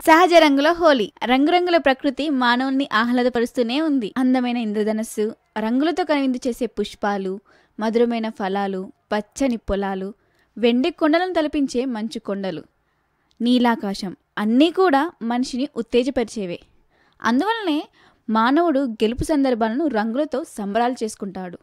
సహజ రంగుల హోలీ. రంగురంగుల ప్రకృతి మానవుల్ని ఆహ్లాదపరుస్తూనే ఉంది. అందమైన ఇంద్రధనస్సు రంగులతో కనువిందు చేసే పుష్పాలు మధురమైన ఫలాలు పచ్చని పొలాలు వెండి కొండలను తలపించే మంచు కొండలు. నీలాకాశం అన్నీ కూడా మనిషిని ఉత్తేజపరిచేవే. అందువలనే మానవుడు గెలుపు సందర్భాలను రంగులతో సంబరాలు చేసుకుంటాడు.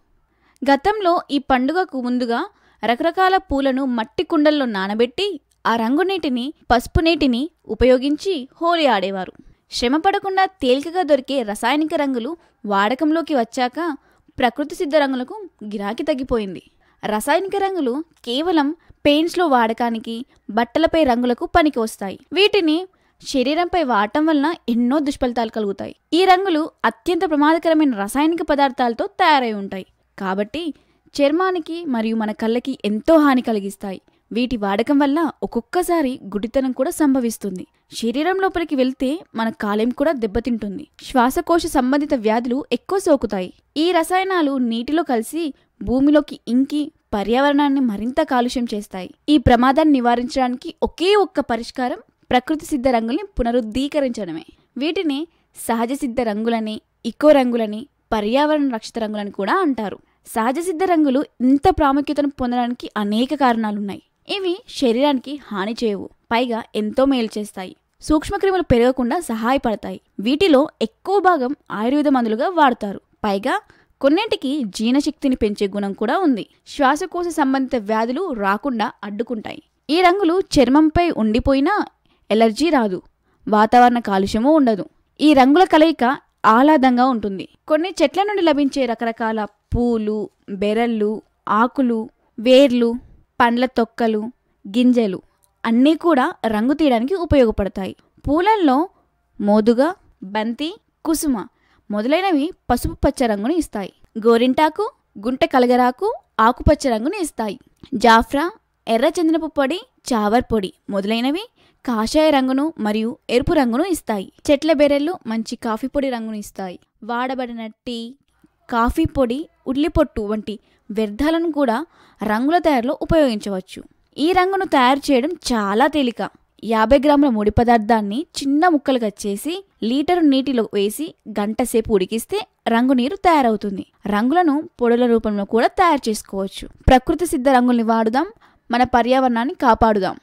గతంలో ఈ పండుగకు ముందుగా రకరకాల పూలను మట్టి కుండల్లో నానబెట్టి ఆ రంగు నీటిని పసుపు నీటిని ఉపయోగించి హోలీ ఆడేవారు. శ్రమ పడకుండా తేలికగా దొరికే రసాయనిక రంగులు వాడకంలోకి వచ్చాక ప్రకృతి సిద్ధ రంగులకు గిరాకీ తగ్గిపోయింది. రసాయనిక రంగులు కేవలం పెయింట్స్లో వాడకానికి బట్టలపై రంగులకు పనికి వస్తాయి. వీటిని శరీరంపై వాడటం వలన ఎన్నో దుష్ఫలితాలు కలుగుతాయి. ఈ రంగులు అత్యంత ప్రమాదకరమైన రసాయనిక పదార్థాలతో తయారై ఉంటాయి. కాబట్టి చర్మానికి మరియు మన కళ్ళకి ఎంతో హాని కలిగిస్తాయి. వీటి వాడకం వల్ల ఒక్కొక్కసారి గుడితనం కూడా సంభవిస్తుంది. శరీరం లోపలికి వెళ్తే మన కాలేం కూడా దెబ్బతింటుంది. శ్వాసకోశ సంబంధిత వ్యాధులు ఎక్కువ సోకుతాయి. ఈ రసాయనాలు నీటిలో కలిసి భూమిలోకి ఇంకి పర్యావరణాన్ని మరింత కాలుష్యం చేస్తాయి. ఈ ప్రమాదాన్ని నివారించడానికి ఒకే ఒక్క పరిష్కారం ప్రకృతి సిద్ధ రంగుల్ని పునరుద్ధీకరించడమే. వీటిని సహజ సిద్ధ రంగులని ఇకో రంగులని పర్యావరణ రక్షిత రంగులని కూడా అంటారు. సహజ సిద్ధ రంగులు ఇంత ప్రాముఖ్యతను పొందడానికి అనేక కారణాలున్నాయి. ఇవి శరీరానికి హాని చేయవు. పైగా ఎంతో మేలు చేస్తాయి. సూక్ష్మక్రిములు పెరగకుండా సహాయపడతాయి. వీటిలో ఎక్కువ భాగం ఆయుర్వేద మందులుగా వాడతారు. పైగా కొన్నింటికి జీర్ణశక్తిని పెంచే గుణం కూడా ఉంది. శ్వాసకోశ సంబంధిత వ్యాధులు రాకుండా అడ్డుకుంటాయి. ఈ రంగులు చర్మంపై ఉండిపోయినా ఎలర్జీ రాదు. వాతావరణ కాలుష్యము ఉండదు. ఈ రంగుల కలయిక ఆహ్లాదంగా ఉంటుంది. కొన్ని చెట్ల నుండి లభించే రకరకాల పూలు బెరళ్ళు ఆకులు వేర్లు పండ్ల తొక్కలు గింజలు అన్నీ కూడా రంగు తీయడానికి ఉపయోగపడతాయి. పూలల్లో మోదుగ బంతి కుసుమ మొదలైనవి పసుపు పచ్చ రంగుని ఇస్తాయి. గోరింటాకు గుంట కలగరాకు ఆకుపచ్చ రంగుని ఇస్తాయి. జాఫ్రా ఎర్ర చందనపు పొడి చావర్ పొడి మొదలైనవి కాషాయ రంగును మరియు ఎరుపు రంగును ఇస్తాయి. చెట్ల బెర్రెళ్ళు మంచి కాఫీ పొడి రంగును ఇస్తాయి. వాడబడిన టీ కాఫీ పొడి ఉల్లిపొట్టు వంటి వ్యర్థాలను కూడా రంగుల తయారులో ఉపయోగించవచ్చు. ఈ రంగును తయారు చేయడం చాలా తేలిక. యాభై గ్రాముల ముడి పదార్థాన్ని చిన్న ముక్కలుగా చేసి లీటరు నీటిలో వేసి గంట సేపు ఉడికిస్తే రంగు నీరు తయారవుతుంది. రంగులను పొడుల రూపంలో కూడా తయారు చేసుకోవచ్చు. ప్రకృతి సిద్ధ రంగుల్ని వాడుదాం మన పర్యావరణాన్ని కాపాడుదాం.